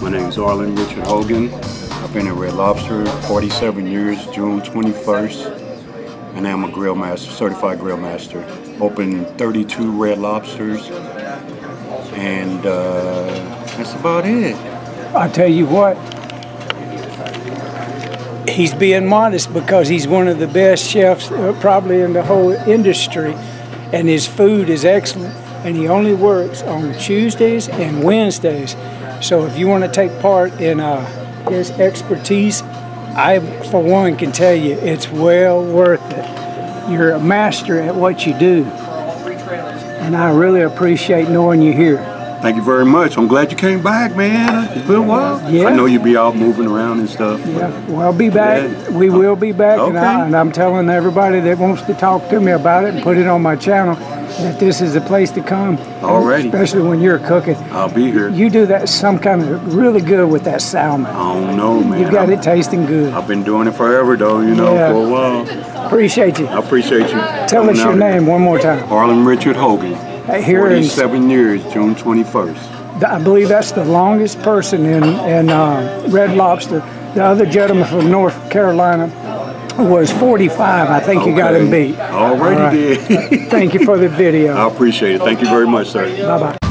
My name is Arlyn Richard Hogan. I've been at Red Lobster 47 years, June 21st, and I'm a grill master, certified grill master. Opened 32 Red Lobsters, and uh, that's about it. I tell you what, he's being modest because he's one of the best chefs uh, probably in the whole industry, and his food is excellent. And he only works on Tuesdays and Wednesdays. So if you want to take part in uh, his expertise, I, for one, can tell you it's well worth it. You're a master at what you do, and I really appreciate knowing you here. Thank you very much. I'm glad you came back, man. It's been a while. Yeah. I know you be out moving around and stuff. Yeah, well, I'll be back. Yeah. We oh. will be back, and, I, Okay. and I'm telling everybody that wants to talk to me about it and put it on my channel that this is a place to come. Alrighty. Especially when you're cooking. I'll be here. You do that some kind of really good with that salmon. I don't know, man. You got I'm- it tasting good. I've been doing it forever, though, you know, Yeah. for a while. Appreciate you. I appreciate you. Tell coming us your name one more time. Harlan Richard Hogan. Here in, 47 years, June 21st. I believe that's the longest person in in uh, Red Lobster. The other gentleman from North Carolina was 45. I think you got him beat. Already All right. did. Thank you for the video. I appreciate it. Thank you very much, sir. Bye bye.